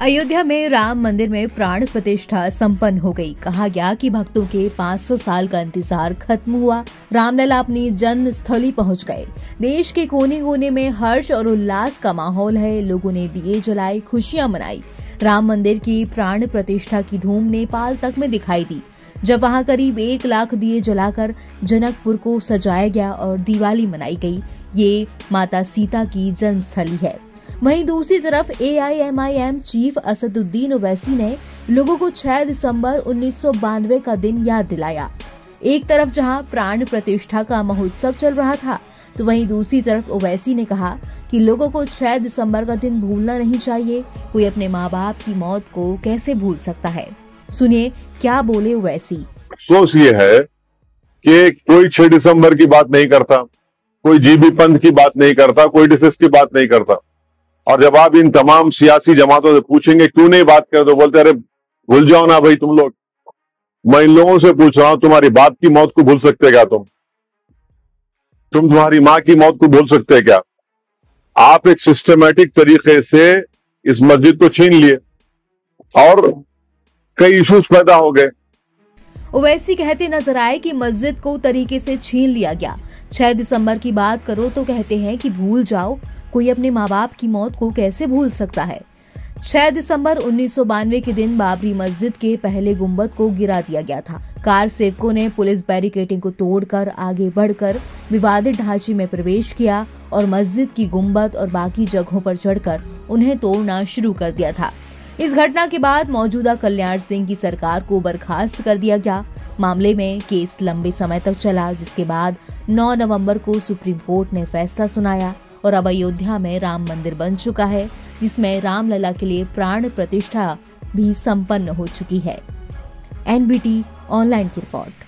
अयोध्या में राम मंदिर में प्राण प्रतिष्ठा संपन्न हो गई। कहा गया कि भक्तों के 500 साल का इंतज़ार खत्म हुआ। रामलला अपनी जन्म स्थली पहुँच गए। देश के कोने कोने में हर्ष और उल्लास का माहौल है। लोगों ने दिए जलाए खुशियाँ मनाई। राम मंदिर की प्राण प्रतिष्ठा की धूम नेपाल तक में दिखाई दी। जब वहाँ करीब एक लाख दिए जलाकर जनकपुर को सजाया गया और दिवाली मनाई गई, ये माता सीता की जन्मस्थली है। वहीं दूसरी तरफ़ एआईएमआईएम चीफ असदुद्दीन ओवैसी ने लोगों को 6 दिसंबर उन्नीस सौ बानवे का दिन याद दिलाया। एक तरफ़ जहाँ प्राण प्रतिष्ठा का महोत्सव चल रहा था तो वहीं दूसरी तरफ़ ओवैसी ने कहा कि लोगों को 6 दिसंबर का दिन भूलना नहीं चाहिए। कोई अपने माँ बाप की मौत को कैसे भूल सकता है? सुनिए, क्या बोले ओवैसी? सोच ये है कि कोई 6 दिसंबर की बात नहीं करता, कोई जीबी पंथ की बात नहीं करता, कोई डिसेस की बात नहीं करता। और जब आप इन तमाम सियासी जमातों से पूछेंगे, क्यों नहीं बात कर तो बोलते अरे, भूल जाओ ना भाई तुम लोग। मैं इन लोगों से पूछ रहा हूँ, तुम्हारी बाप की मौत को भूल सकते क्या तुम? तुम तुम्हारी माँ की मौत को भूल सकते क्या? आप एक सिस्टमेटिक तरीके से इस मस्जिद को छीन लिए और कई इश्यूज़ पैदा हो गए। ओवैसी कहते नज़र आए कि मस्जिद को तरीके से छीन लिया गया। 6 दिसंबर की बात करो तो कहते हैं कि भूल जाओ। कोई अपने माँ बाप की मौत को कैसे भूल सकता है? 6 दिसंबर उन्नीस सौ बानवे के दिन बाबरी मस्जिद के पहले गुंबद को गिरा दिया गया था। कार सेवकों ने पुलिस बैरिकेटिंग को तोड़कर आगे बढ़कर विवादित ढांचे में प्रवेश किया और मस्जिद की गुंबद और बाकी जगहों पर चढ़कर उन्हें तोड़ना शुरू कर दिया था। इस घटना के बाद मौजूदा कल्याण सिंह की सरकार को बर्खास्त कर दिया गया। मामले में केस लंबे समय तक चला, जिसके बाद 9 नवंबर को सुप्रीम कोर्ट ने फैसला सुनाया। और अब अयोध्या में राम मंदिर बन चुका है, जिसमें रामलला के लिए प्राण प्रतिष्ठा भी संपन्न हो चुकी है। एनबीटी ऑनलाइन की रिपोर्ट।